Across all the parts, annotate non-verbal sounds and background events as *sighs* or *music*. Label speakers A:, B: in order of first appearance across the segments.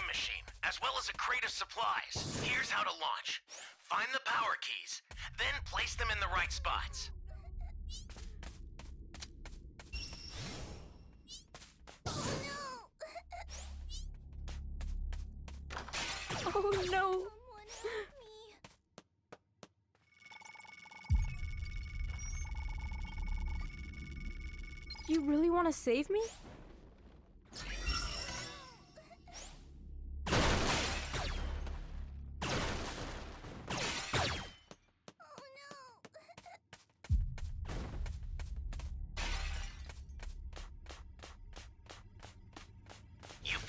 A: time machine, as well as a crate of supplies. Here's how to launch. Find the power keys, then place them in the right spots.
B: Oh no!
C: Someone help me.
B: You really want to save me?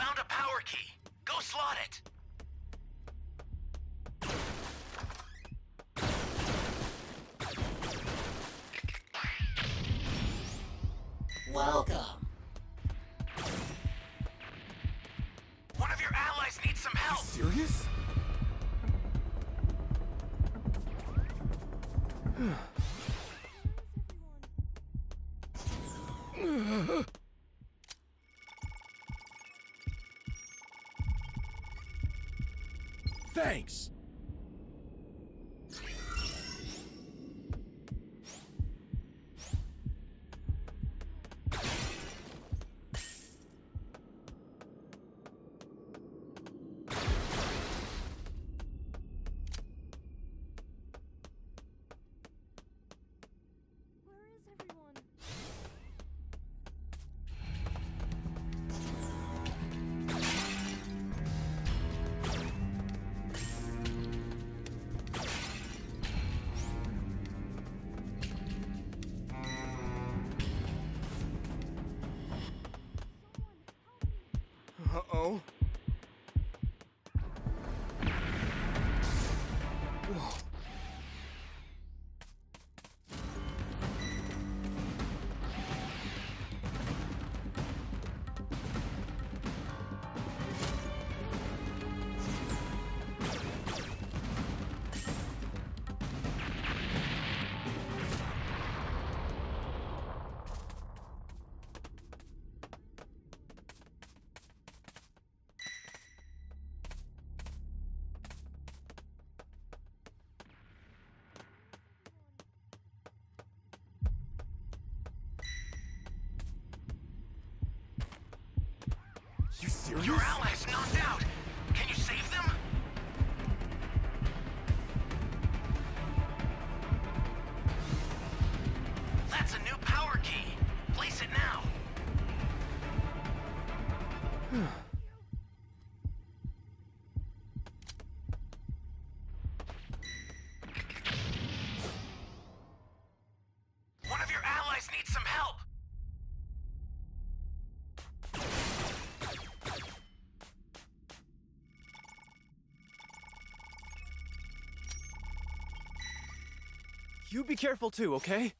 A: Found a power key. Go slot it.
D: Welcome.
A: One of your allies needs some help.
E: Serious? *sighs* *sighs* *sighs* Thanks. Uh-oh. Serious?
A: Your allies knocked out. Can you save them? That's a new power key. Place it now. One of your allies needs some help.
E: You be careful too, okay?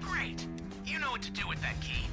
A: Great. You know what to do with that key.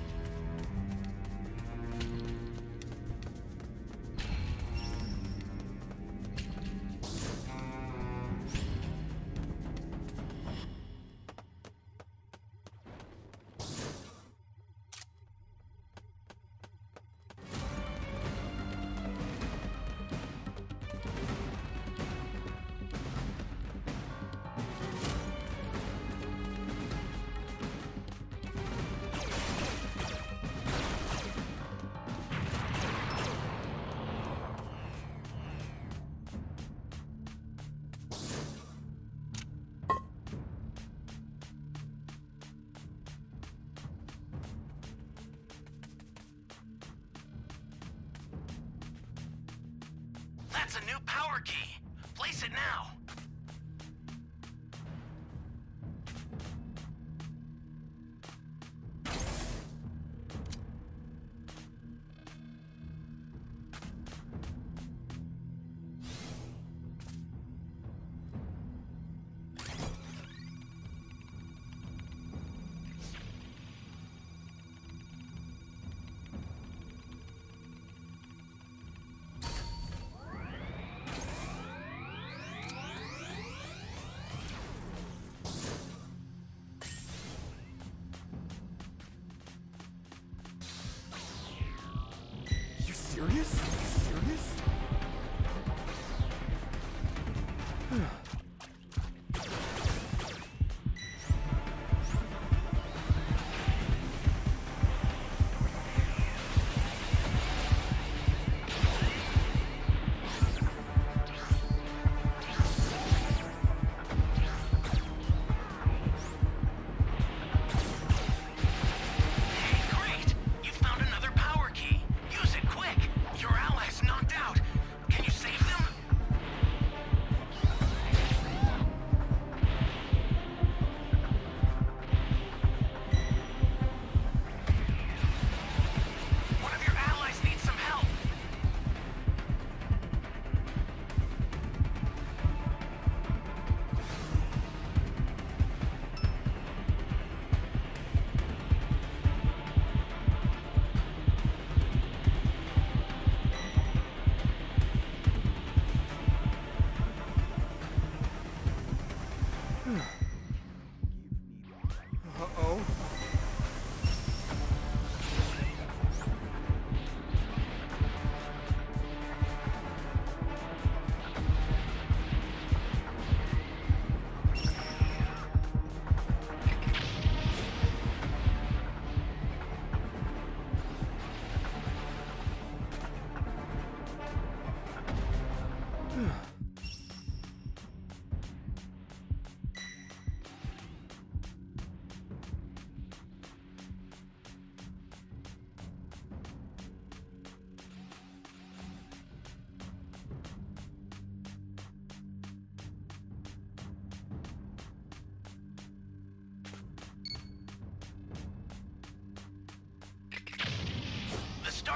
A: That's a new power key. Place it now. Serious? Serious?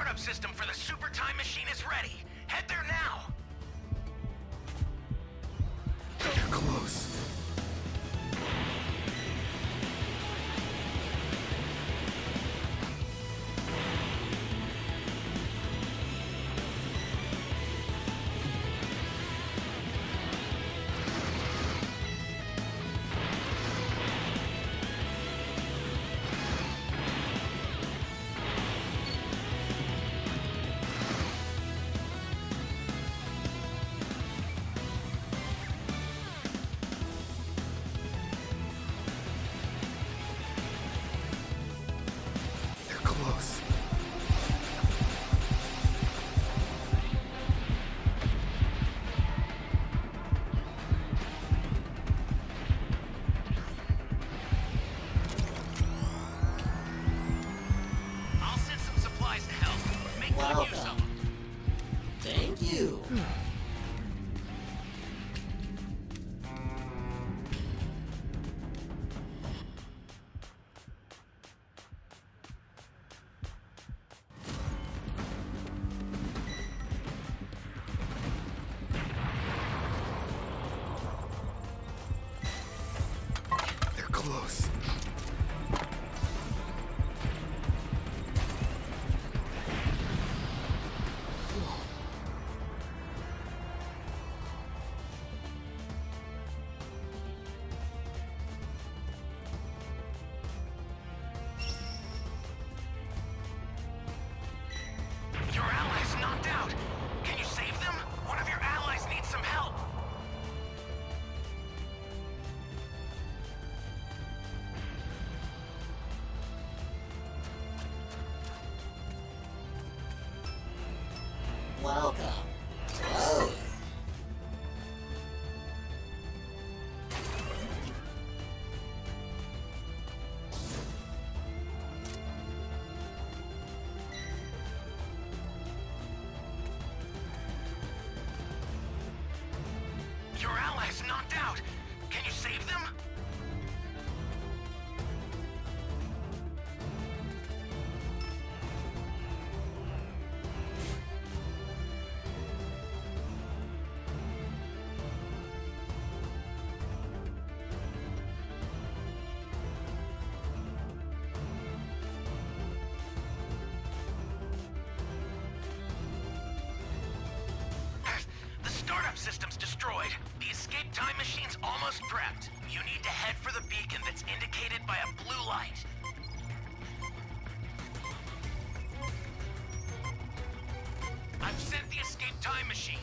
F: Startup system for the super time machine is ready. Head there now.
A: They're close.
D: Welcome.
F: almost prepped. You need to head for the beacon that's indicated by a blue light.
A: I've sent the escape time machine.